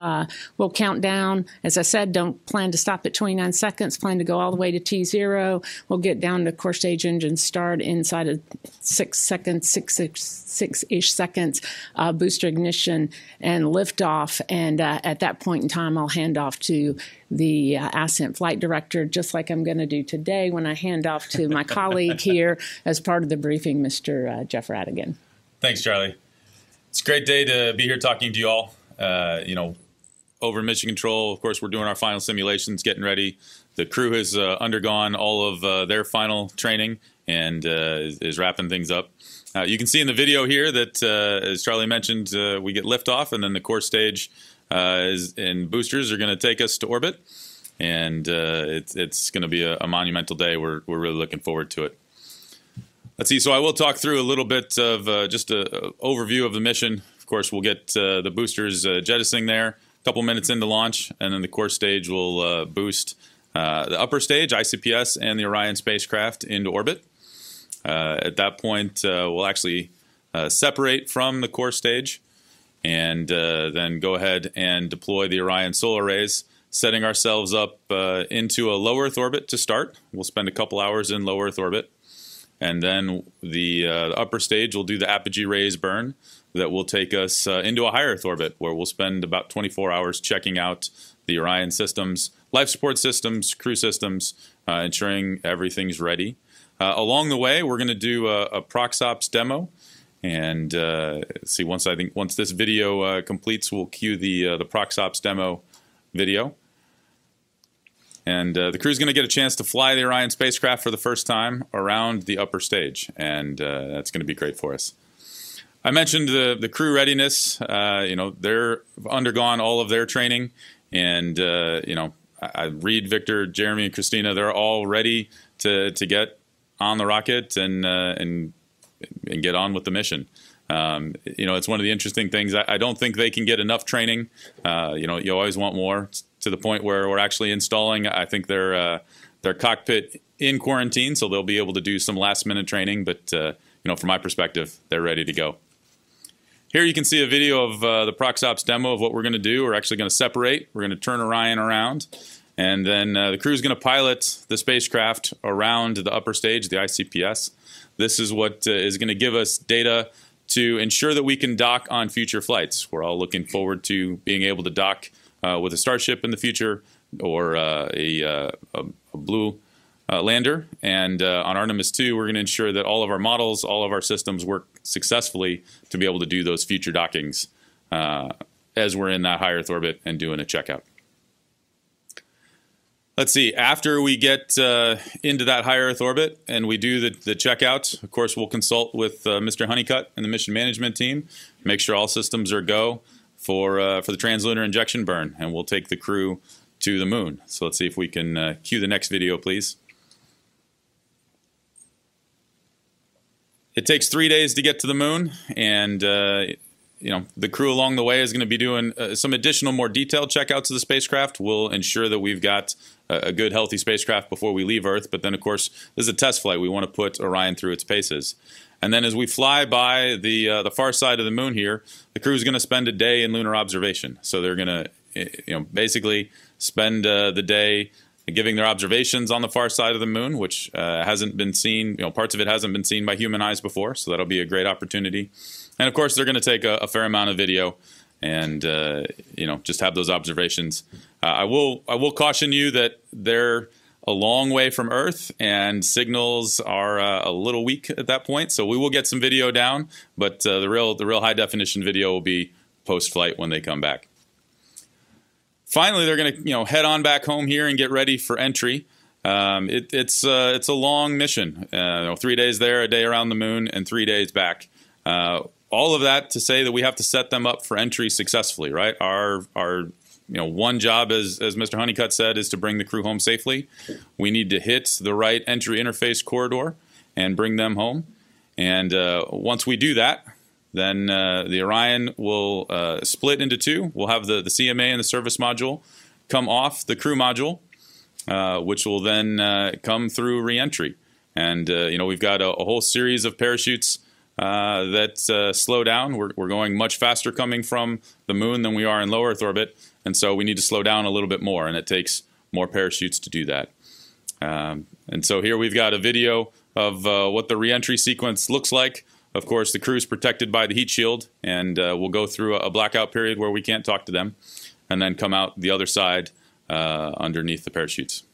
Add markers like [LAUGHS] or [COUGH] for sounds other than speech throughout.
Uh, we'll count down. As I said, don't plan to stop at 29 seconds. Plan to go all the way to T0. We'll get down to core stage engine start inside of six seconds, six, six, six-ish seconds, uh, booster ignition and liftoff. And uh, at that point in time, I'll hand off to the uh, Ascent flight director, just like I'm going to do today when I hand off to my [LAUGHS] colleague here as part of the briefing, Mr. Uh, Jeff Radigan. Thanks, Charlie. It's a great day to be here talking to you all. Uh, you know, over Mission Control. Of course, we're doing our final simulations, getting ready. The crew has uh, undergone all of uh, their final training and uh, is, is, wrapping things up. Uh, you can see in the video here that, uh, as Charlie mentioned, uh, we get liftoff, and then the core stage is, and boosters are going to take us to orbit. And it's, it's going to be a, a, monumental day. We're, we're really looking forward to it. Let's see. So I will talk through a little bit of just an overview of the mission. Of course, we'll get the boosters jettisoning there couple minutes into launch, and then the core stage will uh, boost uh, the upper stage, ICPS, and the Orion spacecraft into orbit. Uh, at that point, uh, we'll actually uh, separate from the core stage and uh, then go ahead and deploy the Orion solar arrays, setting ourselves up into a low Earth orbit to start. We'll spend a couple hours in low Earth orbit. And then the, the upper stage will do the apogee raise burn, that will take us uh, into a high Earth orbit where we'll spend about 24 hours checking out the Orion systems, life support systems, crew systems, uh, ensuring everything's ready. Uh, along the way, we're going to do a, a ProxOps demo. And uh, see, once I think once this video uh, completes, we'll cue the uh, the ProxOps demo video. And the crew is going to get a chance to fly the Orion spacecraft for the first time around the upper stage, and that's going to be great for us. I mentioned the the crew readiness. Uh, you know, they're undergone all of their training, and uh, you know, I, I Reid Victor, Jeremy, and Christina. They're all ready to to get on the rocket and uh, and and get on with the mission. Um, you know, it's one of the interesting things. I, I don't think they can get enough training. Uh, you know, you always want more to the point where we're actually installing. I think their uh, their cockpit in quarantine, so they'll be able to do some last minute training. But uh, you know, from my perspective, they're ready to go. Here you can see a video of uh, the ProxOps demo of what we're going to do. We're actually going to separate. We're going to turn Orion around. And then uh, the crew is going to pilot the spacecraft around the upper stage, the ICPS. This is what uh, is going to give us data to ensure that we can dock on future flights. We're all looking forward to being able to dock uh, with a Starship in the future or uh, a, uh, a, a blue uh, lander. And uh, on Artemis 2, we're going to ensure that all of our models, all of our systems work successfully to be able to do those future dockings uh, as we're in that high Earth orbit and doing a checkout. Let's see, after we get uh, into that high Earth orbit and we do the, the checkout, of course, we'll consult with uh, Mr. Honeycutt and the mission management team, make sure all systems are go for, uh, for the translunar injection burn, and we'll take the crew to the moon. So let's see if we can cue the next video, please. It takes three days to get to the moon, and uh, you know the crew along the way is going to be doing uh, some additional, more detailed checkouts of the spacecraft. We'll ensure that we've got a, a, good, healthy spacecraft before we leave Earth. But then, of course, this is a test flight. We want to put Orion through its paces. And then, as we fly by the uh, the far side of the moon here, the crew is going to spend a day in lunar observation. So they're going to, eh, you know, basically spend uh, the day giving their observations on the far side of the moon, which uh, hasn't been seen, you know, parts of it hasn't been seen by human eyes before. So that'll be a great opportunity. And of course, they're going to take a, a, fair amount of video and, uh, you know, just have those observations. Uh, I will, I will caution you that they're a long way from Earth and signals are uh, a little weak at that point. So we will get some video down, but uh, the real, the real high definition video will be post flight when they come back finally they're going to you know head on back home here and get ready for entry. Um, it, it's uh, it's a long mission. Uh, you know, three days there, a day around the moon, and three days back. Uh, all of that to say that we have to set them up for entry successfully, right? Our our you know one job, as as Mr. Honeycutt said, is to bring the crew home safely. We need to hit the right entry interface corridor and bring them home. And uh, once we do that, then uh, the Orion will uh, split into two. We'll have the, the CMA and the service module come off the crew module, uh, which will then uh, come through reentry. And uh, you know we've got a, a, whole series of parachutes that slow down. We're, we're going much faster coming from the moon than we are in low Earth orbit. and so we need to slow down a little bit more, and it takes more parachutes to do that. Um, and so here we've got a video of uh, what the reentry sequence looks like. Of course, the crew is protected by the heat shield, and uh, we'll go through a blackout period where we can't talk to them, and then come out the other side uh, underneath the parachutes.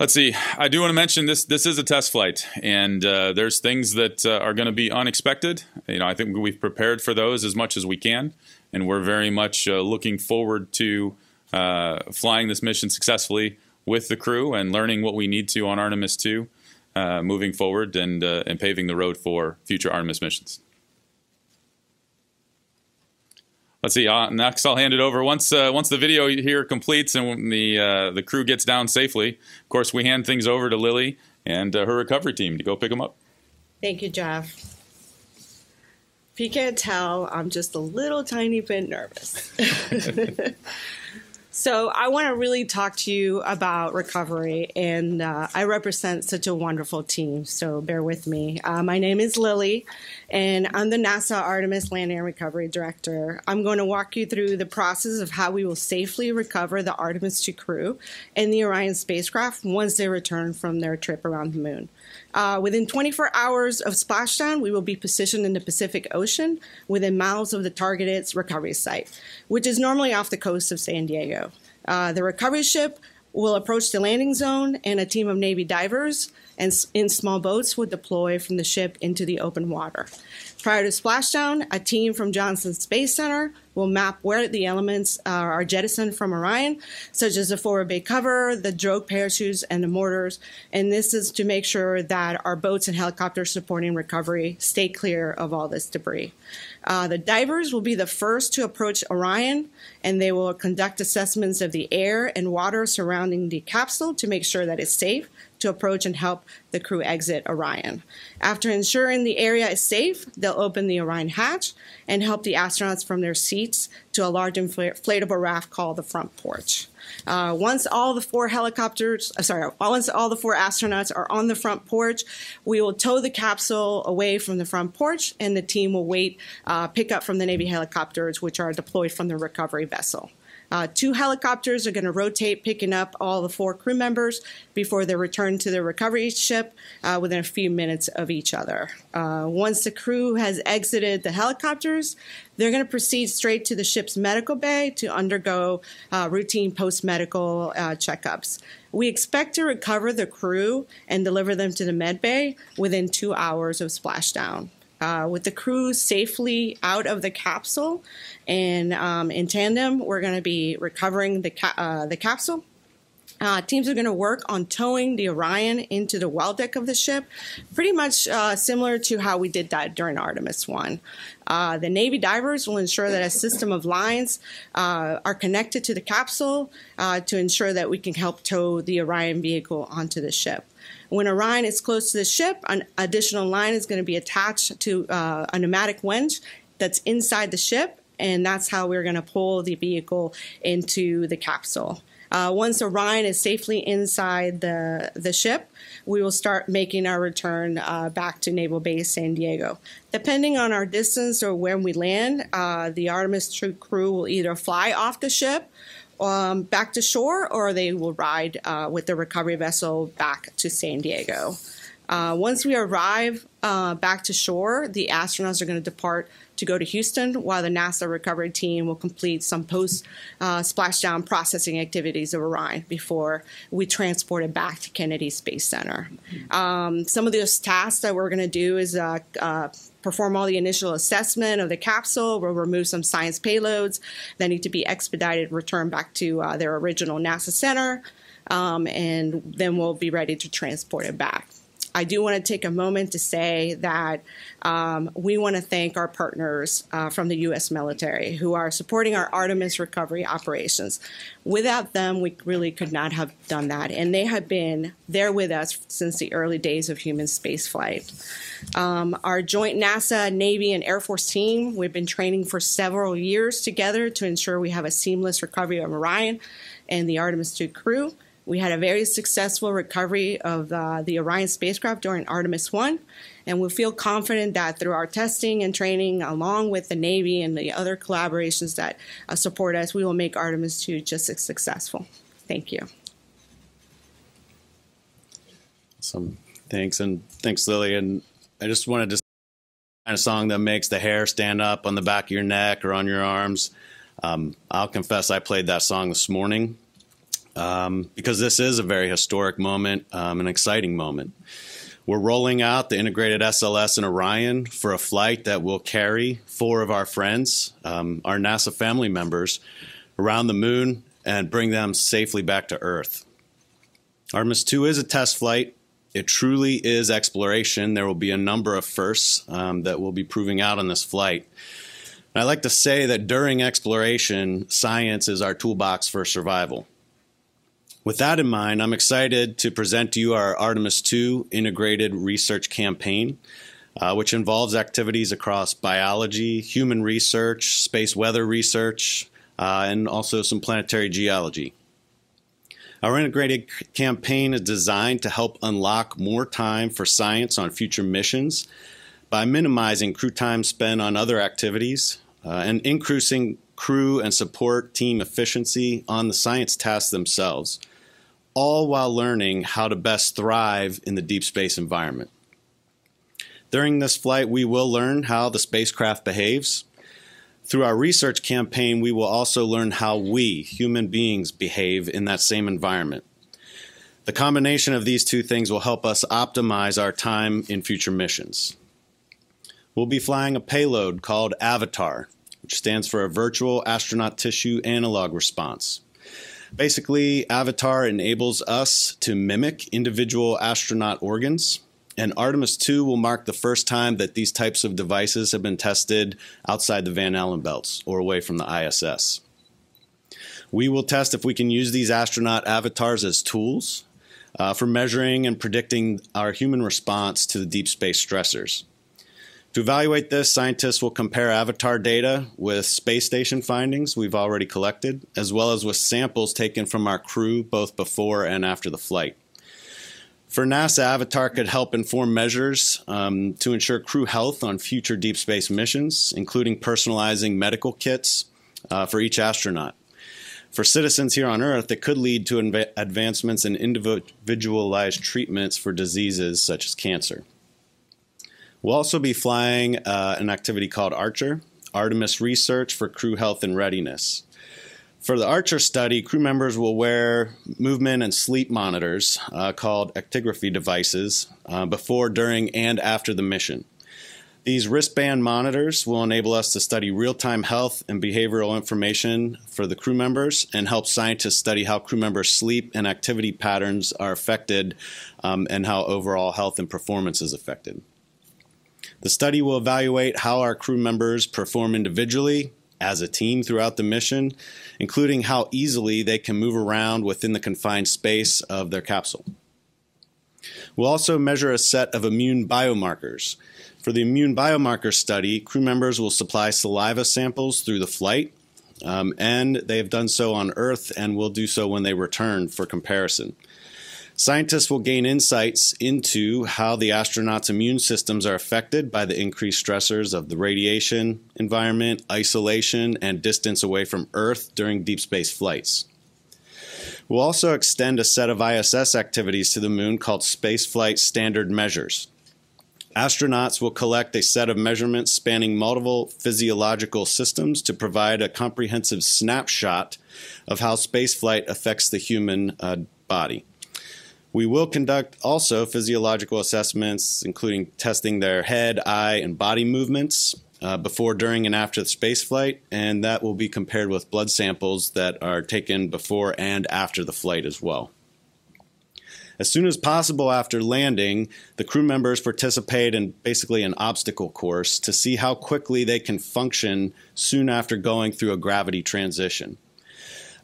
Let's see. I do want to mention this. This is a test flight, and uh, there's things that uh, are going to be unexpected. You know, I think we've prepared for those as much as we can, and we're very much uh, looking forward to uh, flying this mission successfully with the crew and learning what we need to on Artemis 2 uh, moving forward and, uh, and paving the road for future Artemis missions. Let's see. Uh, next, I'll hand it over once uh, once the video here completes and the uh, the crew gets down safely. Of course, we hand things over to Lili and uh, her recovery team to go pick them up. Thank you, Jeff. If you can't tell, I'm just a little tiny bit nervous. [LAUGHS] [LAUGHS] So I want to really talk to you about recovery, and uh, I represent such a wonderful team. So bear with me. Uh, my name is Lili, and I'm the NASA Artemis Landing and Recovery Director. I'm going to walk you through the process of how we will safely recover the Artemis 2 crew and the Orion spacecraft once they return from their trip around the moon. Uh, within 24 hours of splashdown, we will be positioned in the Pacific Ocean within miles of the targeted recovery site, which is normally off the coast of San Diego. Uh, the recovery ship will approach the landing zone, and a team of Navy divers and in small boats would deploy from the ship into the open water. Prior to splashdown, a team from Johnson Space Center will map where the elements uh, are jettisoned from Orion, such as the forward bay cover, the drogue parachutes, and the mortars. And this is to make sure that our boats and helicopters supporting recovery stay clear of all this debris. Uh, the divers will be the first to approach Orion, and they will conduct assessments of the air and water surrounding the capsule to make sure that it's safe to approach and help the crew exit Orion. After ensuring the area is safe, they'll open the Orion hatch and help the astronauts from their seats to a large inflatable raft called the front porch. Uh, once all the four helicopters, uh, sorry, once all the four astronauts are on the front porch, we will tow the capsule away from the front porch, and the team will wait, uh, pick up from the Navy helicopters, which are deployed from the recovery vessel. Uh, two helicopters are going to rotate, picking up all the four crew members before they return to the recovery ship uh, within a few minutes of each other. Uh, once the crew has exited the helicopters, they're going to proceed straight to the ship's medical bay to undergo uh, routine post medical uh, checkups. We expect to recover the crew and deliver them to the med bay within two hours of splashdown uh, with the crew safely out of the capsule. And um, in tandem, we're going to be recovering the, ca- uh, the capsule. Uh, teams are going to work on towing the Orion into the well deck of the ship, pretty much uh, similar to how we did that during Artemis 1. Uh, the Navy divers will ensure that a system of lines uh, are connected to the capsule uh, to ensure that we can help tow the Orion vehicle onto the ship. When Orion is close to the ship, an additional line is going to be attached to uh, a pneumatic winch that's inside the ship, and that's how we're going to pull the vehicle into the capsule. Uh, once Orion is safely inside the, the ship, we will start making our return uh, back to Naval Base San Diego. Depending on our distance or when we land, uh, the Artemis crew will either fly off the ship um, back to shore or they will ride uh, with the recovery vessel back to San Diego. Uh, once we arrive uh, back to shore, the astronauts are going to depart to go to Houston, while the NASA recovery team will complete some post uh, splashdown processing activities of Orion before we transport it back to Kennedy Space Center. Um, some of those tasks that we're going to do is uh, uh, perform all the initial assessment of the capsule. We'll remove some science payloads that need to be expedited, returned back to uh, their original NASA center, um, and then we'll be ready to transport it back. I do want to take a moment to say that um, we want to thank our partners uh, from the U.S. military who are supporting our Artemis recovery operations. Without them, we really could not have done that, and they have been there with us since the early days of human spaceflight. Um, our joint NASA, Navy, and Air Force team, we've been training for several years together to ensure we have a seamless recovery of Orion and the Artemis 2 crew. We had a very successful recovery of uh, the Orion spacecraft during Artemis 1, and we feel confident that through our testing and training, along with the Navy and the other collaborations that uh, support us, we will make Artemis 2 just as successful. Thank you. Some thanks and thanks, Lili. And I just wanted to kind of song that makes the hair stand up on the back of your neck or on your arms. Um, I'll confess I played that song this morning um, because this is a very historic moment, um, an exciting moment. We're rolling out the integrated SLS and Orion for a flight that will carry four of our friends, um, our NASA family members, around the moon and bring them safely back to Earth. Artemis 2 is a test flight. It truly is exploration. There will be a number of firsts um, that we'll be proving out on this flight. And I like to say that during exploration, science is our toolbox for survival. With that in mind, I'm excited to present to you our Artemis 2 integrated research campaign, uh, which involves activities across biology, human research, space weather research, uh, and also some planetary geology. Our integrated campaign is designed to help unlock more time for science on future missions by minimizing crew time spent on other activities uh, and increasing crew and support team efficiency on the science tasks themselves, all while learning how to best thrive in the deep space environment. During this flight, we will learn how the spacecraft behaves. Through our research campaign, we will also learn how we, human beings, behave in that same environment. The combination of these two things will help us optimize our time in future missions. We'll be flying a payload called Avatar, which stands for a Virtual Astronaut Tissue Analog Response. Basically, Avatar enables us to mimic individual astronaut organs, and Artemis 2 will mark the first time that these types of devices have been tested outside the Van Allen belts or away from the ISS. We will test if we can use these astronaut avatars as tools uh, for measuring and predicting our human response to the deep space stressors. To evaluate this, scientists will compare avatar data with space station findings we've already collected, as well as with samples taken from our crew both before and after the flight. For NASA, Avatar could help inform measures um, to ensure crew health on future deep space missions, including personalizing medical kits uh, for each astronaut. For citizens here on Earth, it could lead to advancements in individualized treatments for diseases such as cancer. We'll also be flying uh, an activity called Archer, Artemis Research for Crew Health and Readiness. For the Archer study, crew members will wear movement and sleep monitors uh, called actigraphy devices uh, before, during, and after the mission. These wristband monitors will enable us to study real time health and behavioral information for the crew members and help scientists study how crew members' sleep and activity patterns are affected um, and how overall health and performance is affected. The study will evaluate how our crew members perform individually, as a team throughout the mission, including how easily they can move around within the confined space of their capsule. We'll also measure a set of immune biomarkers. For the immune biomarker study, crew members will supply saliva samples through the flight, um, and they have done so on Earth and will do so when they return for comparison. Scientists will gain insights into how the astronauts' immune systems are affected by the increased stressors of the radiation environment, isolation, and distance away from Earth during deep space flights. We'll also extend a set of ISS activities to the moon called Spaceflight Standard Measures. Astronauts will collect a set of measurements spanning multiple physiological systems to provide a comprehensive snapshot of how spaceflight affects the human uh, body. We will conduct also physiological assessments, including testing their head, eye, and body movements uh, before, during, and after the spaceflight, and that will be compared with blood samples that are taken before and after the flight as well. As soon as possible after landing, the crew members participate in basically an obstacle course to see how quickly they can function soon after going through a gravity transition.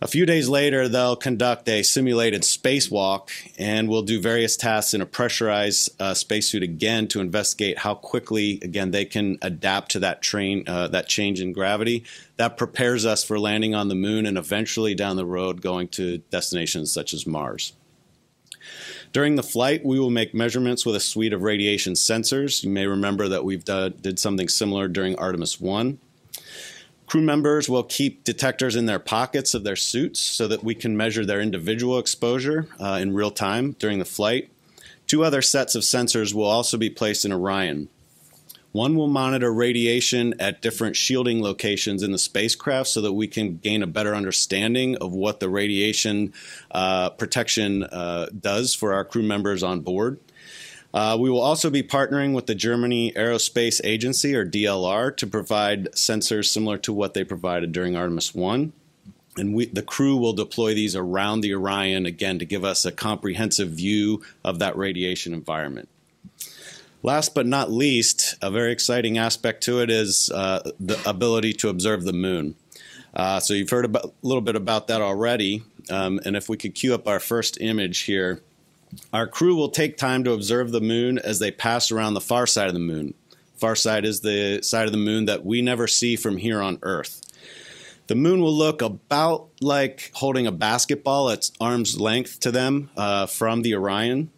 A few days later, they'll conduct a simulated spacewalk and will do various tasks in a pressurized uh, spacesuit again to investigate how quickly, again, they can adapt to that train, uh, that change in gravity. That prepares us for landing on the moon and eventually down the road going to destinations such as Mars. During the flight, we will make measurements with a suite of radiation sensors. You may remember that we've done, did something similar during Artemis 1. Crew members will keep detectors in their pockets of their suits so that we can measure their individual exposure uh, in real time during the flight. Two other sets of sensors will also be placed in Orion. One will monitor radiation at different shielding locations in the spacecraft so that we can gain a better understanding of what the radiation uh, protection uh, does for our crew members on board. Uh, we will also be partnering with the Germany Aerospace Agency, or DLR, to provide sensors similar to what they provided during Artemis 1. And we, the crew will deploy these around the Orion again to give us a comprehensive view of that radiation environment. Last but not least, a very exciting aspect to it is uh, the ability to observe the moon. Uh, so you've heard a little bit about that already. Um, and if we could cue up our first image here, our crew will take time to observe the moon as they pass around the far side of the moon. Far side is the side of the moon that we never see from here on Earth. The moon will look about like holding a basketball at arm's length to them uh, from the Orion.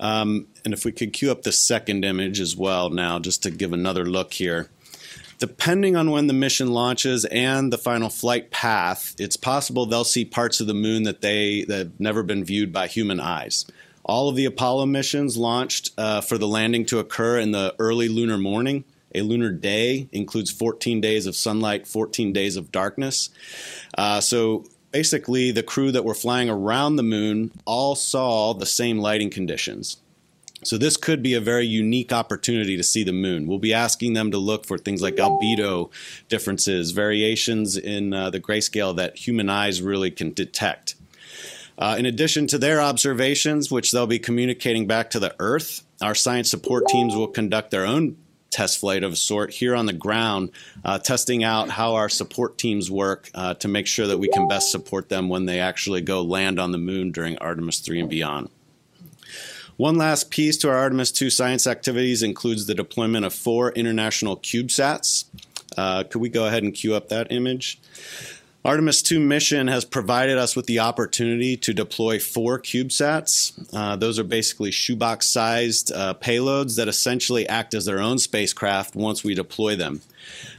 Um, and if we could cue up the second image as well now, just to give another look here. Depending on when the mission launches and the final flight path, it's possible they'll see parts of the moon that they that have never been viewed by human eyes. All of the Apollo missions launched uh, for the landing to occur in the early lunar morning. A lunar day includes 14 days of sunlight, 14 days of darkness. Uh, so basically, the crew that were flying around the moon all saw the same lighting conditions. So this could be a very unique opportunity to see the moon. We'll be asking them to look for things like albedo differences, variations in uh, the grayscale that human eyes really can detect. Uh, in addition to their observations, which they'll be communicating back to the Earth, our science support teams will conduct their own test flight of a sort here on the ground, uh, testing out how our support teams work uh, to make sure that we can best support them when they actually go land on the moon during Artemis 3 and beyond. One last piece to our Artemis II science activities includes the deployment of four international CubeSats. Uh, could we go ahead and cue up that image? Artemis 2 mission has provided us with the opportunity to deploy four CubeSats. Uh, those are basically shoebox sized uh, payloads that essentially act as their own spacecraft once we deploy them.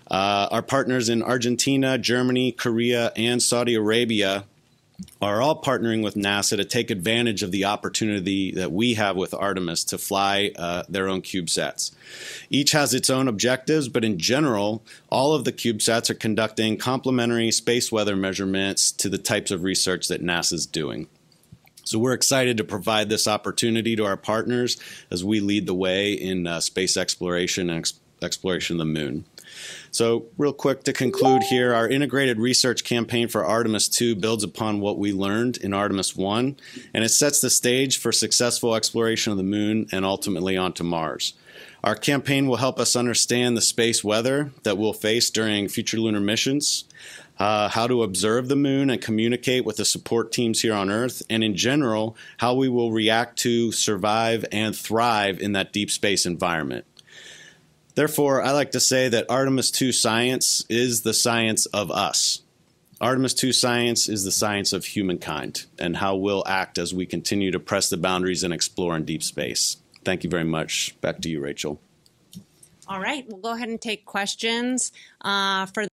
Uh, our partners in Argentina, Germany, Korea, and Saudi Arabia are all partnering with NASA to take advantage of the opportunity that we have with Artemis to fly uh, their own CubeSats. Each has its own objectives, but in general, all of the CubeSats are conducting complementary space weather measurements to the types of research that NASA's doing. So we're excited to provide this opportunity to our partners as we lead the way in uh, space exploration and ex- exploration of the moon. So, real quick to conclude here, our integrated research campaign for Artemis 2 builds upon what we learned in Artemis 1, and it sets the stage for successful exploration of the moon and ultimately onto Mars. Our campaign will help us understand the space weather that we'll face during future lunar missions, uh, how to observe the moon and communicate with the support teams here on Earth, and in general, how we will react to, survive, and thrive in that deep space environment. Therefore, I like to say that Artemis 2 science is the science of us. Artemis 2 science is the science of humankind and how we'll act as we continue to press the boundaries and explore in deep space. Thank you very much. Back to you, Rachel. All right, we'll go ahead and take questions uh, for